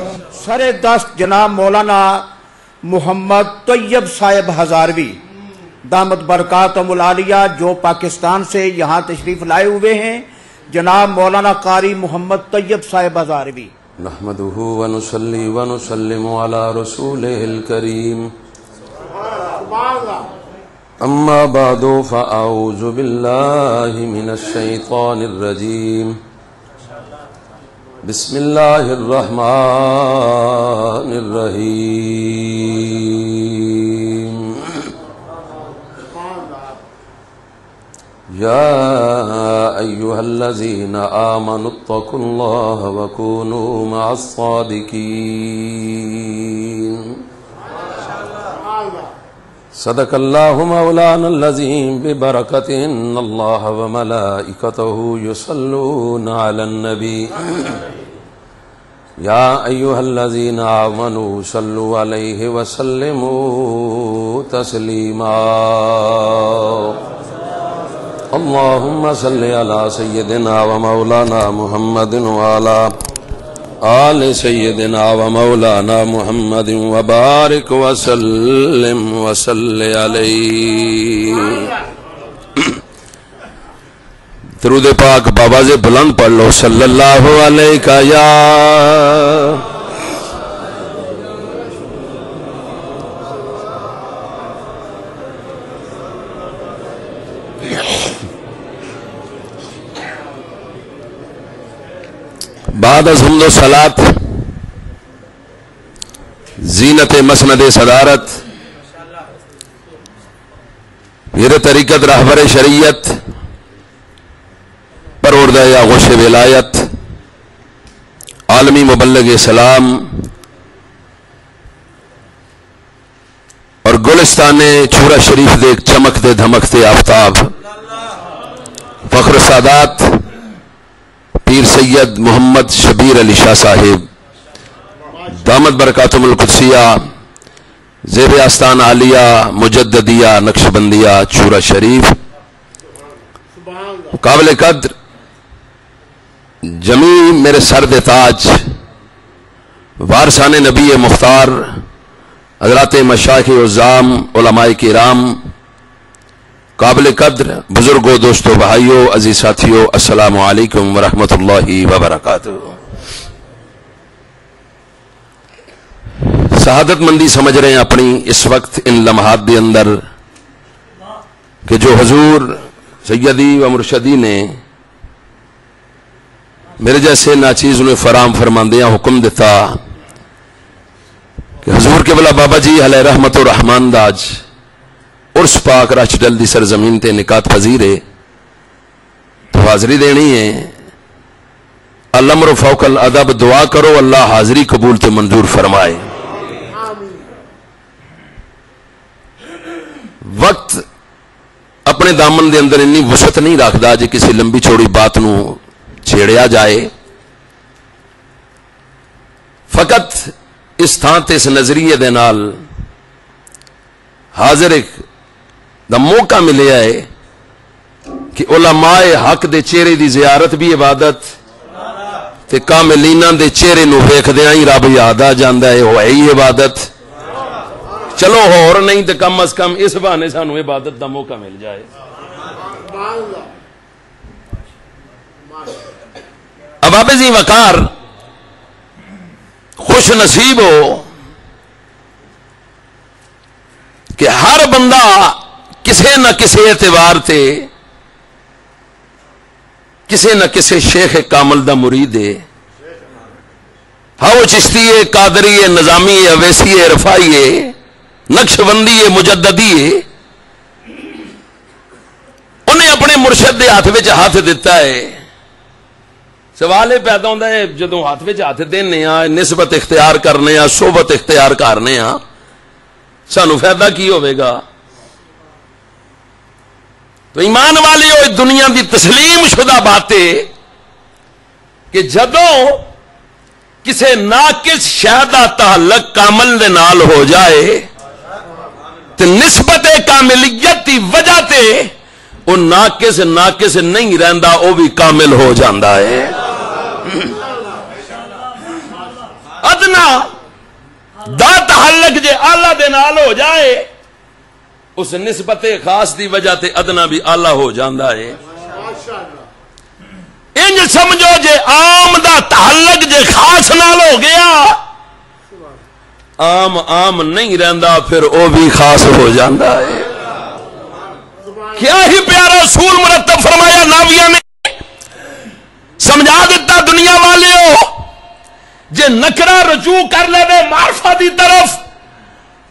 Sir दस्त जनाब मौलाना मोहम्मद तैयब साहेब हजारवी, दामद बरकत मुलालिया जो पाकिस्तान से यहाँ तशरीफ़ लाए हुए हैं। जनाब मौलाना कारी मोहम्मद तैयब साहेब हजारवी। करीम। अम्मा बादो फ़अऊज़ु बिल्लाहि मिनश शैतानिर रजीम। बिस्मिल्लाहिर रहमानिर रहीम या अय्युहल्लज़ीना आमनुत्तकुल्लाह वकूनू मअस्सादिकीन। सदकल्लाहु मौलानल्लज़ीम बिबरकतिन्नल्लाह व मलाइकतहु युसल्लूना अलन नबी या अय्युहल्लज़ीना आमनू सल्लु अलैहि व सल्लिमू तस्लीमा। अल्लाहुम्म सल्लि अला सय्यदिना व मौलाना मुहम्मदिन व अला आल सैदना व मौलाना मुहम्मद दरूद पाक बाबा से बुलंद पढ़ लो, सल्लल्लाहु अलैहि का या। बाद हमदो सलात, जीनत मसनद सदारत फिर तरीकत रहबर शरीयत या गुश विलायत, आलमी मुबलग सलाम, और गुलिस्तान छूरा शरीफ दे चमकते धमकते आफ्ताब। फख्र सादात, पीर सैयद मोहम्मद शबीर अली शाह साहिब, दामद बरकातुमलकुदसिया जेब आस्तान आलिया मुजद्दिया नक्शबंदिया चूरा शरीफ। काबिल कद्र जमी मेरे सर दे ताज, वारसान नबी मुख्तार, हजरात मशाक उज़ाम उलमाए राम काबिल कद्र, बुजुर्गो, दोस्तों, भाइयों, अज़ीज़ साथियों, अस्सलाम वालेकुम वरहमतुल्लाहि वबरकातुहू। शहादत मंदी समझ रहे हैं अपनी इस वक्त इन लम्हात के अंदर कि जो हजूर सैयदी व मुर्शदी ने मेरे जैसे नाचीज ने फराम फरमांदिया हुक्म दिता कि हजूर के बला बाबा जी हल रहमत और रहमान दाज उर्स पाक रच डल दी सरजमीन ते निकात पजीर है। तो हाजरी देनी है। अलमर फौकल अदब दुआ करो, अल्लाह हाजरी कबूल तो मंजूर फरमाए। वक्त अपने दामन के अंदर इन्नी वसत नहीं रखता जो किसी लंबी चौड़ी बात न छेड़िया जाए। फकत इस थान इस नज़रिए हाजिर एक मौका मिले है कि उलमाए हक दे चेहरे की जियारत भी इबादत कामलीना चेहरे वेखद ही रब याद आ जाता है ही इबादत। चलो होर नहीं तो कम अज कम इस बहाने सानू इबादत का मौका मिल जाए। अबाबे जी वकार खुश नसीब हो कि हर बंदा किसी न किसी एतबार से किसी न किसी शेख कामल का मुरीद है। हाँ चिश्ती है, कादरी है, निजामी है, अवैसी है, रफाई है, नक्शबंदी है मुजद्दी है। उन्हें अपने मुर्शद के हाथ में हाथ दिता है। सवाल यह पैदा होता है जो हाथ में हाथ देने निस्बत इख्तियार करने सोबत इख्तियार करने सानू फ़ायदा की होगा तो ईमान वाले हो दुनिया की तस्लीम शुदा बातें, कि जदों किसी नाकिस शह का तहलक कामल के नाल हो जाए तो निस्बत कामिलियत की वजह से वो नाकिस नाकिस नहीं रहा वह भी कामिल हो जाता है। अदना दा तहल्लक जे आला दे नाल हो जाए, उस निस्बत खास दी वजह ते अदना भी आला हो जाता है। इंज समझो जे आम दा तहल्लक जे खास नाल हो गया, आम आम नहीं रहता फिर वो भी खास हो जाता है। क्या ही प्यारा सूल मुरतब फरमाया, नाविया ने समझा दिता दुनिया वाले हो जे नकरा रजू कर ले मारफा की तरफ़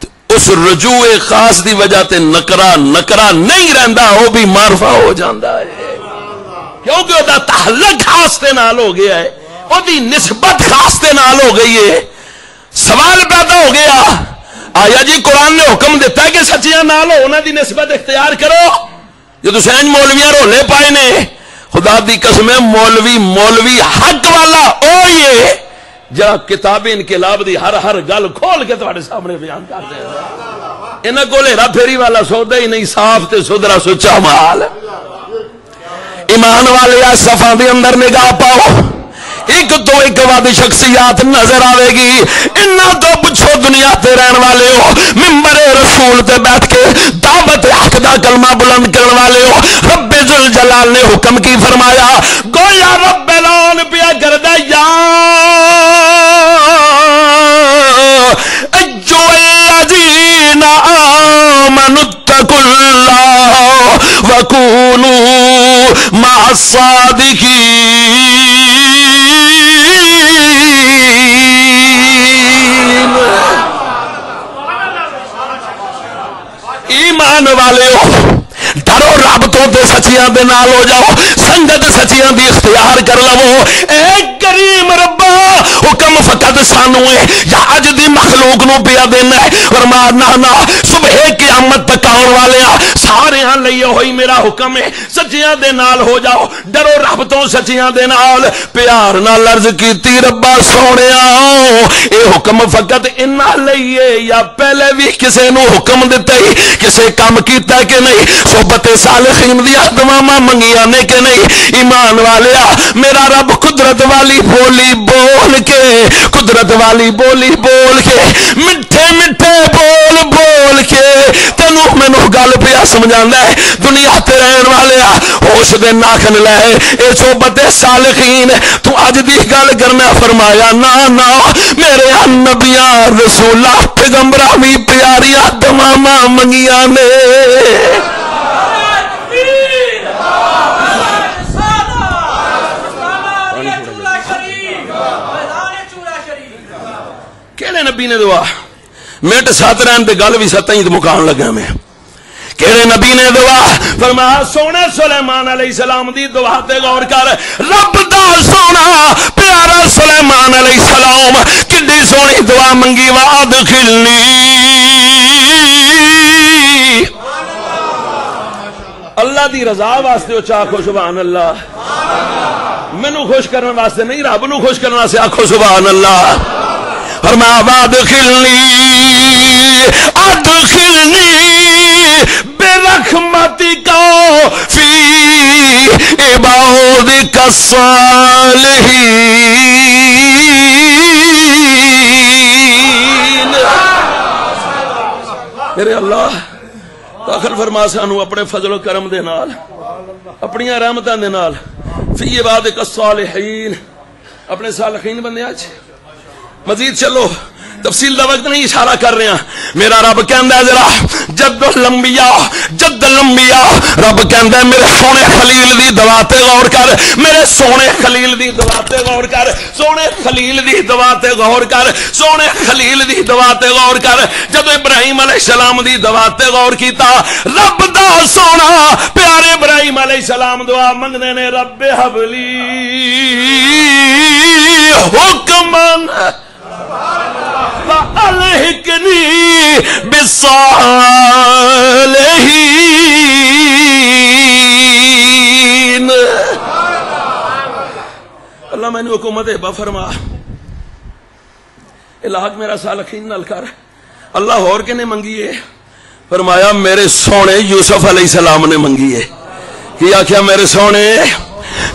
तो उस रजू खास की वजह से नकरा नकरा नहीं रहा वह भी मारफा हो जाता है। क्योंकि वह तहलक खास के नाल हो गया है वही निस्बत खास के नाल हो गई है। सवाल पैदा हो गया, आया जी कुरान ने हुक्म दिता है कि सचिया नाल हो उन्होंने निस्बत इख्तियार करो। जो तुम मौलविया रोले पाए ने। खुदा की कसम है मौलवी मौलवी हक वाला ओ ये। जरा किताबें इनकलाब की हर हर गल खोल के तुम्हारे सामने बयान कर दे। इन्होंने को हेरा फेरी वाला सौदा ही नहीं, साफ़ ते सुधरा सुचा माल। ईमान वाले सफ़ा के अंदर निगाह पाओ। एक तो एक वध शख्सियात नज़र आएगी इन्ना तो पुछो दुनिया ते रहने वाले हो। मिम्बरे रसूल ते बैठ के दावत हक दा कलमा बुलंद करने वाले हो। रब्बे जुल जलाल ने हुक्म की फरमाया, गोया रब ऐलान पिया करदा या अज्जो अल्लजीना आमनुत्तकुल्लाह, वकूनू मा ईमान वाले डरो रब तो सचिया के नाल हो जाओ। संगत सचिया दी इख्तियार कर लवो। ए करीम रबा हुक्म फकत सानू है या अज की मखलूक नु पिया देना है फरमा ना कियामत तक आने वाले सारे लिए होई, मेरा हुक्म है सचिया दे नाल हो जाओ। डरो रब तो सचिया दे नाल। प्यार अर्ज़ कीती, रब्बा सोनिया ए हुक्म फकत इन्ना लईए या पहले भी किसे नु हुक्म दिता ही? किसे काम कीता कि नहीं? सोबत सालखीन दिया दवामा मंगिया ने कि नहीं? ईमान वाले मेरा रब कुदरत वाली बोली बोल के, कुदरत वाली बोली बोल के, मिठे मिठे बोल बोल के तेन मैनू गल है दुनिया ते रहन वाले होश दे नाखन लै ये सोबत सालखीन तू अज की गल करना फरमाया ना ना मेरे नबिया रसूला पैगंबरा भी प्यारिया दवामा मंगिया ने नबी ने दुआ मिनट सत रहन ते गल भी सत्ता ही मुकान लगा मैं। केड़े नबी ने दुआ? फरमाया, सोने सुलेमान अलैहि सलाम दी दुआ ते गौर कर। रब दा सोना, प्यारा सुलेमान अलैहि सलाम किड्डी सोनी दुआ मंगी, वाद खिलनी। अल्लाह दी रजा वास्ते ओ सुभान अल्लाह मैनू खुश करने वास्ते नहीं, रब नु खुश करने वास्ते आखो सुभान अल्लाह फरमाया, वाद खिलनी, अद खिलनी बेरखमती का फ़ी इबाद कसलहीन मेरे अल्लाह दाखिल फरमा, सानू अपने फजल करम दे नाल अपनी रहमतां दे नाल, फ़ी इबाद कसलहीन अपने सालहीन बंदे मजीद चलो। तफसील का वक्त नहीं इशारा कर रहे मेरा रब कहता जरा जद लंबिया जद लंबिया। रब कहता मेरे सोने खलील की दवाते गौर कर, मेरे सोने खलील की दवाते गौर कर, सोने खलील की दवाते गौर कर, सोने खलील की दवाते गौर कर। जब इब्राहिम सलाम की दवाते गौर किया रब दा सोना, प्यारे इब्राहिम सलाम दुआ मंगने ने रब हबली हुक्मन। अलहकनी बिसालहीन अल्लाह मैंने हुकूमत है फरमा इलाक मेरा सालखीन नल कर अल्लाह और के मंगी है फरमाया मेरे सोने यूसुफ अलैहि सलाम ने मंगी है कि आख्या मेरे सोने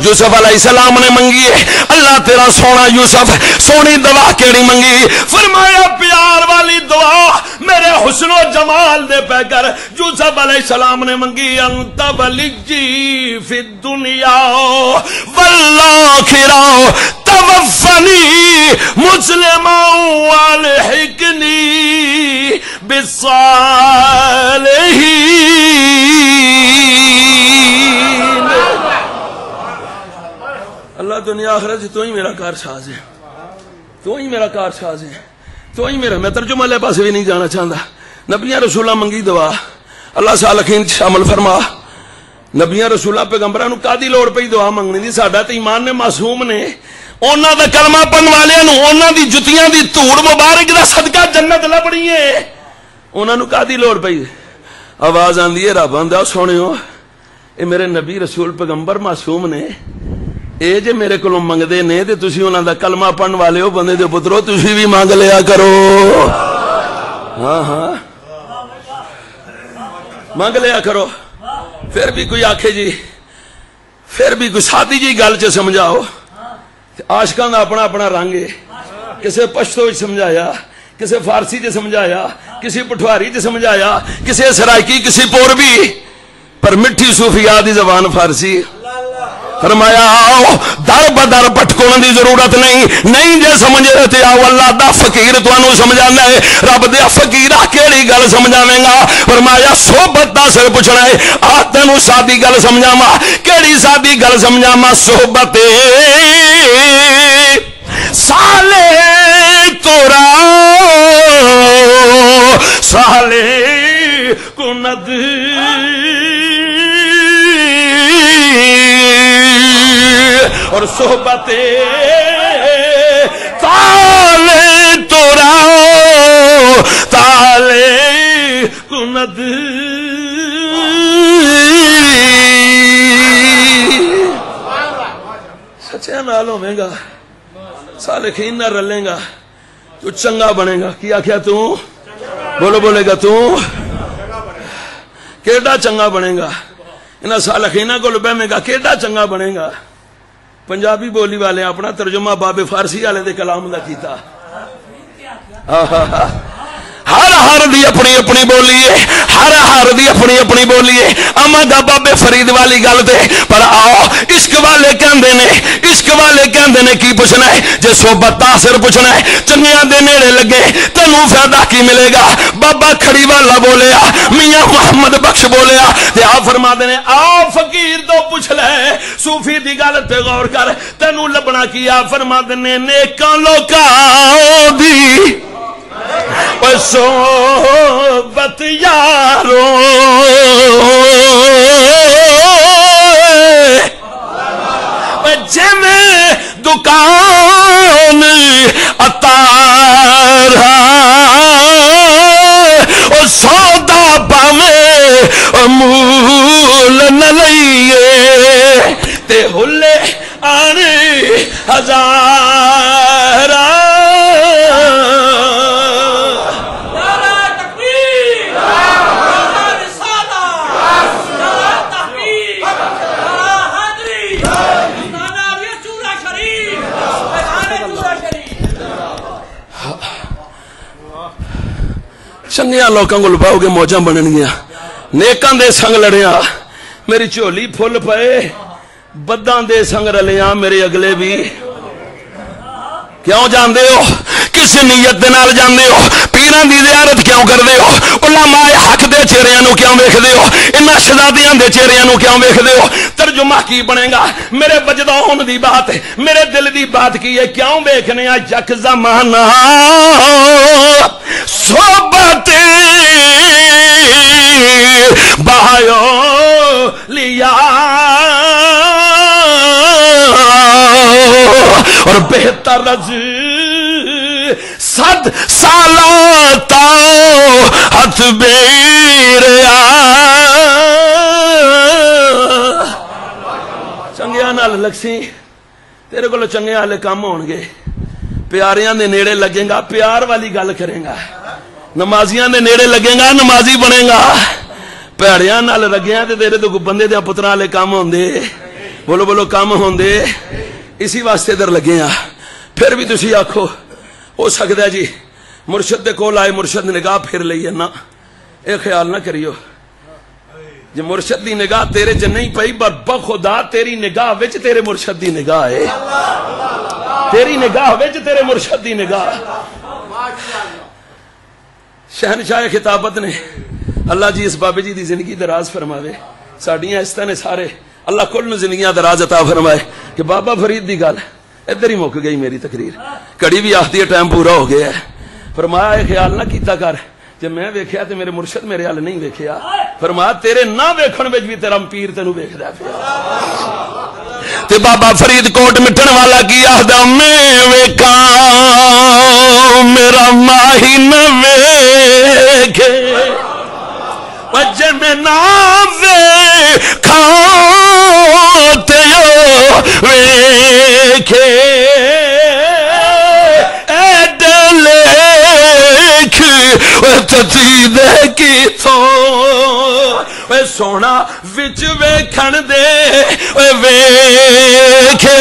यूसुफ सलाम ने मंगी है। अल्लाह तेरा सोना यूसुफ, सोनी दवा केड़ी मंगी? फरमाया, प्यार वाली दुआ मेरे हुसनो जमाल दे पैकर यूसुफ सलाम ने मंगी। अंत बलिजी फिर दुनिया वल्ला खिराओ तवफनी मुस्लिम वाले हिकनी अल्लाह दुनिया आखिरत तो ही मेरा कार साज है। तो ही मेरा कार साज है। तो ही मेरा मैं तर्जुमा ले पास भी नहीं जाना चाहता नबिया रसूला मंगी दवा। अल्लाह साल अखीन शामिल फरमा। नबिया रसूला पैगंबरा कादी लड़ पई दुआ मंगने की साडा तो ईमान ने मासूम ने। उन्हों का कलमा पढ़ वाले उन्होंने जुतियाँ की धूड़ मुबारक का सदका जन्नत लभनी है। उन्होंने कादी लड़ पई। आवाज़ आंदी है, रब आंदा सुनियो ये मेरे नबी रसूल पैगंबर मासूम ने ਇਹ ਜੇ ਮੇਰੇ ਕੋਲੋਂ ਮੰਗਦੇ ਨੇ ਤੇ ਤੁਸੀਂ ਉਹਨਾਂ ਦਾ ਕਲਮਾ ਪੜਨ ਵਾਲੇ ਹੋ, ਬੰਦੇ ਦੇ ਪੁੱਤਰੋ, ਤੁਸੀਂ ਵੀ ਮੰਗ ਲਿਆ ਕਰੋ। ਹਾਂ ਹਾਂ। ਮੰਗ ਲਿਆ ਕਰੋ। ਫਿਰ ਵੀ ਕੋਈ ਆਖੇ ਜੀ, ਫਿਰ ਵੀ ਕੋਈ ਸਾਦੀ ਜੀ ਗੱਲ 'ਚ ਸਮਝਾਓ। ਆਸ਼ਕਾਂ ਦਾ ਆਪਣਾ ਆਪਣਾ ਰੰਗ ਏ। ਕਿਸੇ ਪਸ਼ਤੋ ਵਿੱਚ ਸਮਝਾਇਆ, ਕਿਸੇ ਫਾਰਸੀ 'ਚ ਸਮਝਾਇਆ, ਕਿਸੇ ਪਠਵਾਰੀ 'ਚ ਸਮਝਾਇਆ, ਕਿਸੇ ਸਰਾਇਕੀ, ਕਿਸੇ ਪੋਰਬੀ। ਪਰ ਮਿੱਠੀ ਸੂਫੀਆ ਦੀ ਜ਼ਬਾਨ ਫਾਰਸੀ। फरमाया दर बदर भटकोण की ज़रूरत नहीं। नहीं जे समझ रहे थे आओ, अल्लाह फकीर तुम समझाना है। रब दे फकीर केड़ी गल समझावेगा? फरमाया सोबत का सिर पूछना है। आ, तेन सादी गल समझावा। केड़ी सादी गल समझावा? सोबत साले तोरा। साले कुनद। और सोहबते ताले तोरा ताले कुनद। सच्चा नाल होवेगा सालखीन ना रलेगा, तू चंगा बनेगा। की आख्या तू? बोलो, बोलेगा तू? केडा चंगा बनेगा? इन्हें सालखीना को बहमेगा केडा चंगा बनेगा? पंजाबी बोली वाले अपना तर्जुमा बाबे फारसी वाले दे कलाम का किया हर दी अपनी अपनी बोली है, हर हर दी अपनी अपनी बोली है। अमादा बाबे फरीद वाली गल ते, पर आओ, इश्क वाले कहते ने, इश्क वाले कहते ने की पूछना है? जे सोबत तासर पूछना है चंगिया दे नेड़े लगे, तेन फ़ायदा की मिलेगा? बाबा खड़ी वाला बोलिया मियाँ मोहम्मद बख्श बोलिया ते आ फरमा ने आ फकीर तो पूछ ले, सूफी दी गल ते गौर कर, तेन लभना की आ फरमा ने, नेकां लोकां दी सोबत यारो। जिमें दुकान अतारा ओ सौदा पावे मूल न लइए। ते हुले आने हजारा ਚੰਗਿਆਂ ਲੋਕਾਂ ਕੋਲ ਪਾਓਗੇ ਮੌਜਾਂ ਬਣਨਗੀਆਂ ਨੇਕਾਂ ਦੇ ਸੰਗ ਲੜਿਆ ਮੇਰੀ ਝੋਲੀ ਫੁੱਲ ਪਏ ਬੱਦਾਂ ਦੇ ਸੰਗ ਰਲਿਆ ਮੇਰੇ ਅਗਲੇ ਵੀ क्यों जानते हो किस नीयत के नाल जानते हो पीर की जियारत क्यों करते हो उलामाए हक के चेहरिया क्यों वेखते हो इन्होंने शहजादियों के चेहरिया क्यों वेखते हो तर्जुमा की बनेगा मेरे बजदा होने की बात मेरे दिल की बात की है क्यों वेखने जक जमाना सोबत बहायो लिया और बेहतर रज ਸਦ ਸਾਲਾ ਤਾਉ ਹੱਥ ਬੇਰਿਆ ਚੰਗਿਆਂ ਨਾਲ ਲਖਸੀ ਤੇਰੇ ਕੋਲ ਚੰਗੇ ਹਾਲੇ ਕੰਮ ਹੋਣਗੇ। ਪਿਆਰਿਆਂ ਦੇ ਨੇੜੇ ਲੱਗੇਗਾ, ਪਿਆਰ ਵਾਲੀ ਗੱਲ ਕਰੇਗਾ। ਨਮਾਜ਼ੀਆਂ ਦੇ ਨੇੜੇ ਲੱਗੇਗਾ, ਨਮਾਜ਼ੀ ਬਣੇਗਾ। ਭੈੜਿਆਂ ਨਾਲ ਲੱਗਿਆ ਤੇ ਤੇਰੇ ਤੋਂ ਬੰਦੇ ਦੇ ਪੁੱਤਰਾਂ ਵਾਲੇ ਕੰਮ ਹੁੰਦੇ। ਬੋਲੋ ਬੋਲੋ ਕੰਮ ਹੁੰਦੇ। ਇਸੇ ਵਾਸਤੇ ਦਰ ਲੱਗੇ ਆ। ਫਿਰ ਵੀ ਤੁਸੀਂ ਆਖੋ हो सकता जी, मुरशद को आए, मुरशद निगाह फिर ली है ना। यह ख्याल ना करियो। जो, मुरशद की निगाह तेरे च नहीं पई, पर बखुदा तेरी निगाह विच तेरे मुरशद की निगाह है। तेरी निगाह विच तेरे मुरशद की निगाह। शहनशाह खिताबत ने अल्लाह जी इस बाबे जी की ज़िंदगी दराज फरमावे। साड़िया इस तरह ने सारे। अल्लाह कुल ज़िंदगी दराज अता फरमाए। कि बाबा फरीद की गल। इधर ही मुक गई मेरी तकरीर। कड़ी भी आखती है टाइम पूरा हो गया है। फरमाया यह ख्याल ना किया कर। जे मैं वेख्या तो मेरे मुर्शद मेरे हल नहीं वेख्या। फरमाया, तेरे ना वेखण में भी तेरा पीर तेन वेखदा पे ते बाबा फरीद कोट मिठन वाला की आखदा, मैं वेखा, मेरा माही न वेखे। वजह में ना वे खाते ਵੇਖਾਂ ਤੇ ਉਹ ਵੇਖੇ ਐਡਲੇਖ ਓ ਤਤੀ ਦੇ ਕੀਥੋਂ ਓਏ ਸੋਹਣਾ ਵਿੱਚ ਵੇਖਣ ਦੇ ਓਏ ਵੇਖੇ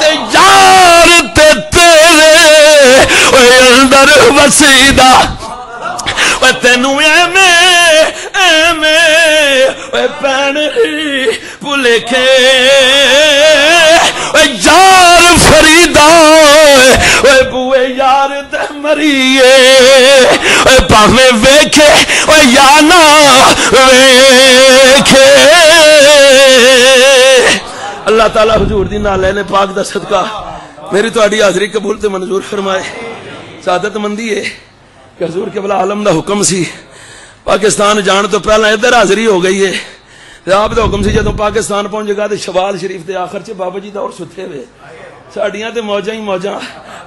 ਤੇ ਯਾਰ ਤੇ ਤੇਰੇ ਓਏ ਅੰਦਰ ਵਸੀਦਾ ਓਏ ਤੈਨੂੰ ਐਵੇਂ भैनी भुलेखे यार फरीदा ओए बुए यार मरिए भावे वेखे ओए या ना वेखे अल्लाह तला हजूर दी नाले ने पाक दा सदका मेरी थोड़ी तो हाजरी कबूल ते मंजूर फरमाए शादत मंदी है कि हजूर केवल आलम का हुक्म सी पाकिस्तान जान तो पहला इधर हाजरी हो गई है। आप तो हुक्म से जो पाकिस्तान पहुंचेगा तो शबाद शरीफ के आखिर च बाबा जी तो और सुथे हुए साढ़िया तो मौजा ही मौजा।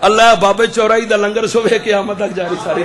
अल्लाह बाबे चौराई का लंगर सोवे क्यामत तक जारी सारी।